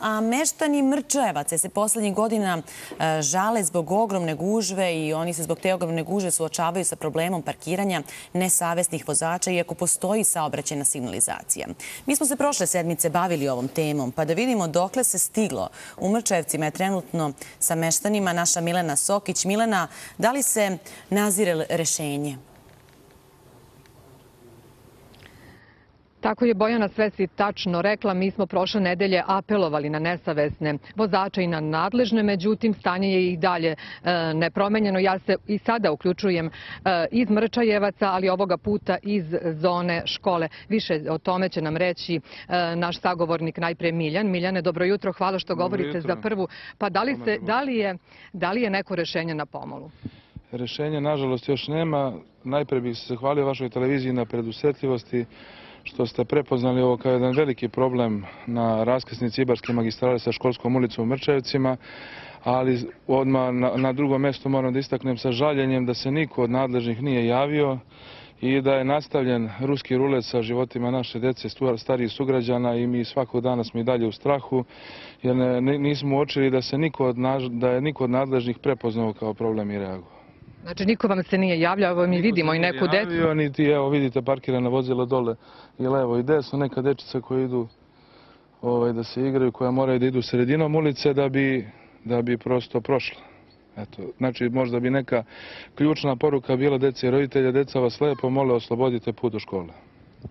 A meštani Mrčajevaca se poslednjih godina e, žale zbog ogromne gužve i oni se zbog te ogromne gužve suočavaju sa problemom parkiranja nesavesnih vozača, iako postoji saobraćena signalizacija. Mi smo se prošle sedmice bavili ovom temom, pa da vidimo dokle se stiglo. U Mrčajevcima je trenutno sa meštanima naša Milena Sokić. Milena, da li se nazire rešenje? Tako je Bojana Svesi tačno rekla, mi smo prošle nedelje apelovali na nesavesne vozače i na nadležne, međutim stanje je i dalje e, nepromenjeno. Ja se i sada uključujem e, iz Mrčajevaca, ali ovoga puta iz zone škole. Više o tome će nam reći e, naš sagovornik najpre Miljan. Miljane, dobro jutro, hvala što govorite za prvu. Pa da li, se, da, li je, da li je neko rešenje na pomolu? Rešenja, nažalost, još nema. Najpre bih se zahvalio vašoj televiziji na predusetljivosti što ste prepoznali ovo kao jedan veliki problem na raskrsnici Ibarske magistrale sa školskom ulicom u Mrčevcima, ali odmah na, na drugom mestu moram da istaknem sa žaljenjem da se niko od nadležnih nije javio i da je nastavljen ruski rulet sa životima naše dece, starijih sugrađana i mi svakog dana smo i dalje u strahu, jer nismo uočili da, se niko od, da je niko od nadležnih prepoznao kao problem i reagovao. Znači niko vam se nije javljao, evo mi vidimo i neku decu. Javio, niti evo vidite parkirana vozila dole i levo i desno, neka dečica koja idu ovaj, da se igraju, koja moraju da idu sredinom ulice da bi, da bi prosto prošla. Eto, znači možda bi neka ključna poruka bila deci i roditelja, deca vas lepo mole oslobodite put do škole.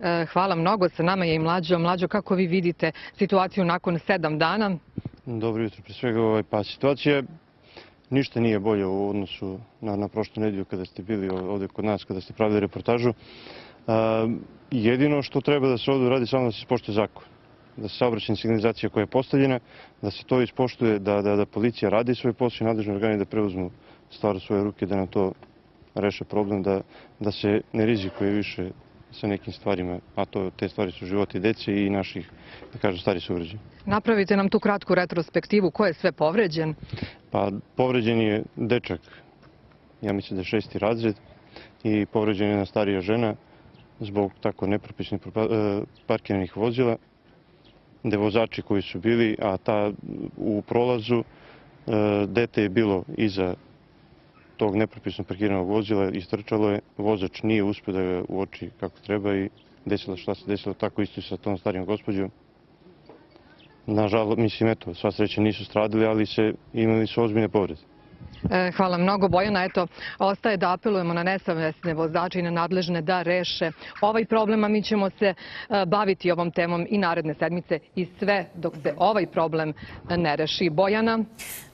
E, hvala mnogo, sa nama je i Mlađo. Mlađo, kako vi vidite situaciju nakon sedam dana? Dobro jutro, pre svega ovaj, pa situacija ništa nije bolje u odnosu na, na prošlu nedjelju kada ste bili ovde kod nas, kada ste pravili reportažu. A, jedino što treba da se ovde radi samo da se ispoštuje zakon da se saobraćena signalizacija koja je postavljena, da se to ispoštuje, da, da, da policija radi svoj posao i nadležni organi da preuzmu stvar u svoje ruke, da na to reše problem, da, da se ne rizikuje više sa nekim stvarima, a to, te stvari su životi dece i naših, da kažem, stari sugrađani. Napravite nam tu kratku retrospektivu. Ko je sve povređen? Pa, povređen je dečak, ja mislim da je šesti razred, i povređena je jedna starija žena zbog tako nepropisnih e, parkiranih vozila, gde vozači koji su bili, a ta u prolazu e, dete je bilo iza tog nepropisno parkiranog vozila, istrčalo je, vozač nije uspio da ga uoči kako treba i desilo šta se desilo, tako isto i sa tom starijom gospođom. Nažalost, mislim, eto, sva sreća nisu stradili, ali se imali su ozbiljne povrede. E, hvala mnogo Bojana. Eto, ostaje da apelujemo na nesavesne vozače i na nadležne da reše ovaj problem, a mi ćemo se e, baviti ovom temom i naredne sedmice i sve dok se ovaj problem ne reši. Bojana?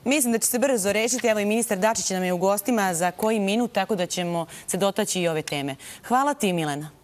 Mislim da će se brzo rešiti. Evo i ministar Dačić nam je u gostima za koji minut, tako da ćemo se dotaći i ove teme. Hvala ti, Milena.